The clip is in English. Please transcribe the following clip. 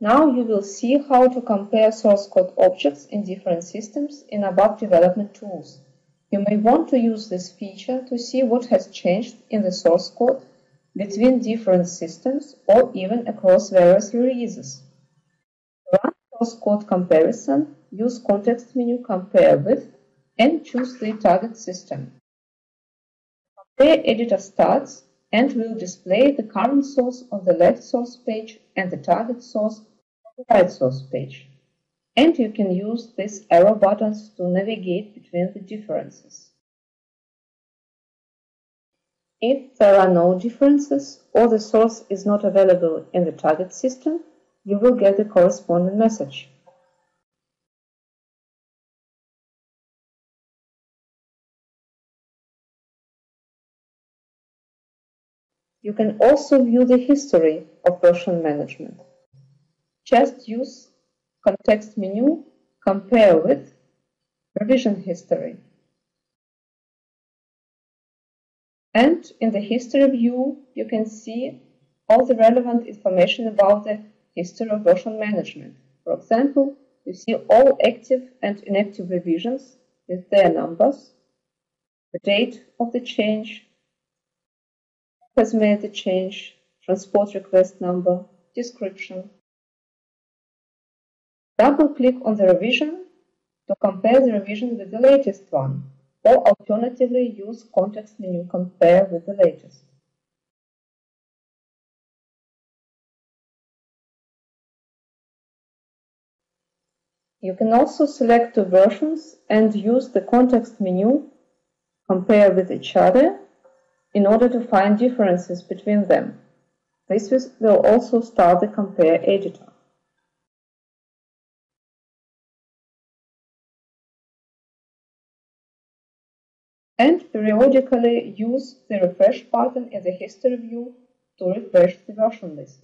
Now you will see how to compare source code objects in different systems in ABAP development tools. You may want to use this feature to see what has changed in the source code between different systems or even across various releases. Run source code comparison, use context menu Compare with and choose the target system. Compare editor starts and will display the current source on the left source page and the target source on the right source page. And you can use these arrow buttons to navigate between the differences. If there are no differences or the source is not available in the target system, you will get the corresponding message. You can also view the history of version management. Just use context menu, compare with revision history. And in the history view, you can see all the relevant information about the history of version management. For example, you see all active and inactive revisions with their numbers, the date of the change, has made a change, transport request number, description. Double click on the revision to compare the revision with the latest one, or alternatively use context menu compare with the latest. You can also select two versions and use the context menu compare with each other in order to find differences between them. This will also start the compare editor. And periodically use the refresh button in the history view to refresh the version list.